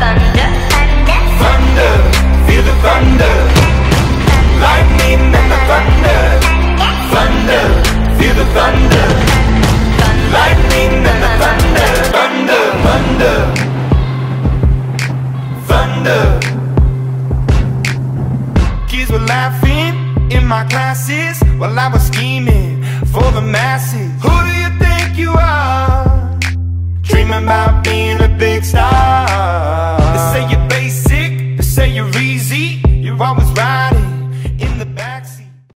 thunder, thunder, Thunder, feel the thunder. Lightning and the thunder. Thunder, feel the thunder. Lightning and the thunder. Thunder, thunder. Thunder. Kids were laughing in my classes while I was scheming for the masses. Who do you think you are? Dreaming about being a big star. You're easy. You're always riding